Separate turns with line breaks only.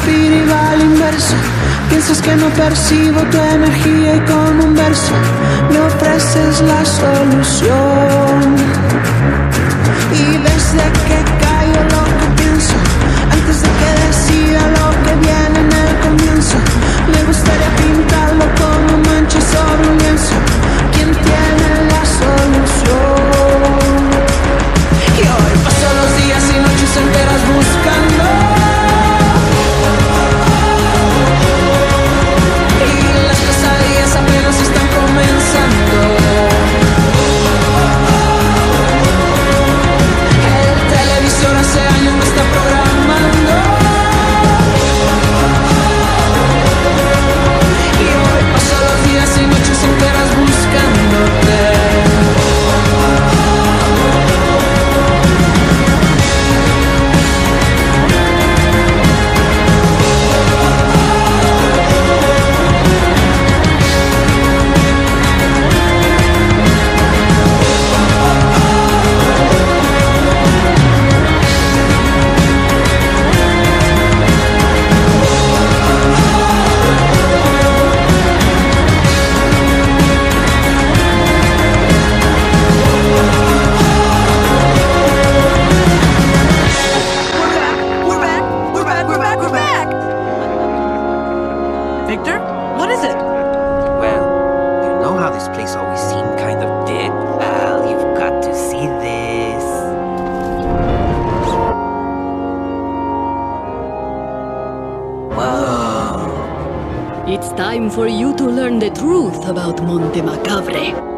espiritual inverso. Piensas que no percibo tu energía y con un verso me ofreces la solución. Y desde que
It's time for you to learn the truth about Monte Macabre.